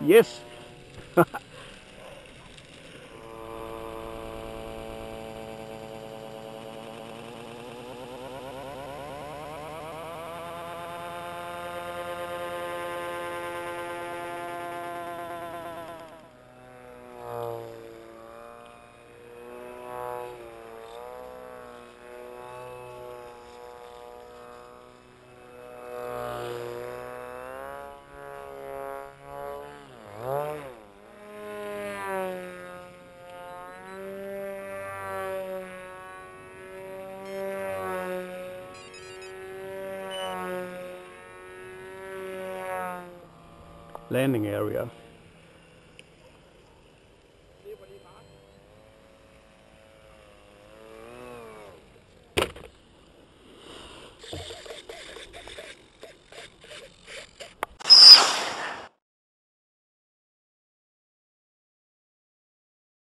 Yes. landing area.